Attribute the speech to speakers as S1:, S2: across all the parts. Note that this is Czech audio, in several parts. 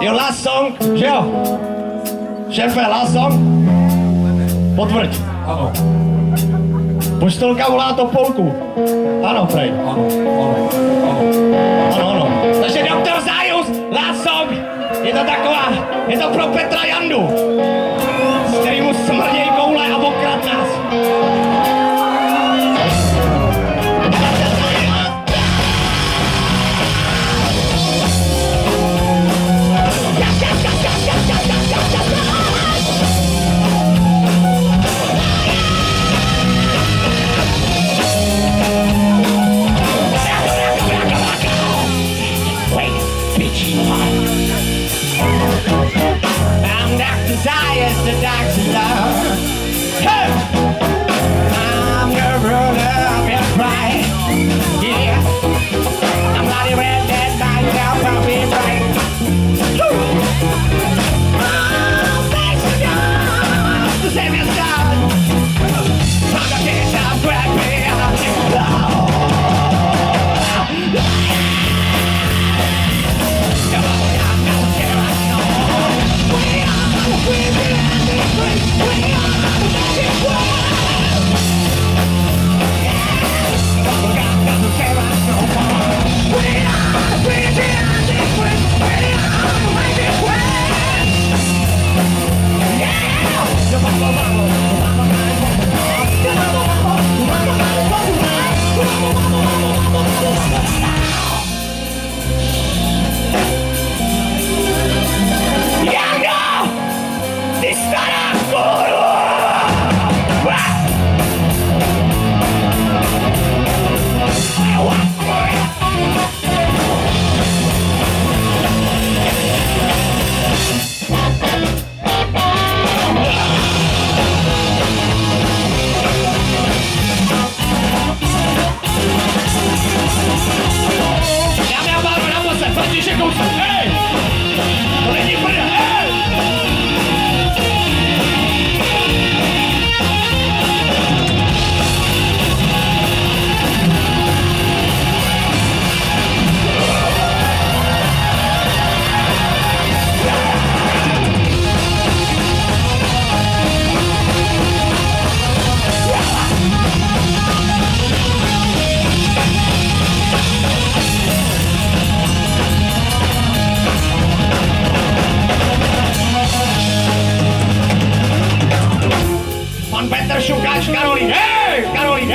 S1: Jo, last song, že jo? Šéfe, last song? Potvrď.
S2: Ano,
S1: Poštolka volá to polku. Ano, Frej.
S2: ano, ano, ano.
S1: Ano, ano. Takže doktor Zajus, last song. Je to taková, je to pro Petra Jandu. And that desire is the dark love. Hey! Better będę szukać Karoliny! Karoliny!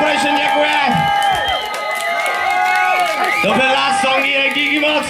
S1: Corporation, děkuji. To byl last song Gigi Moc.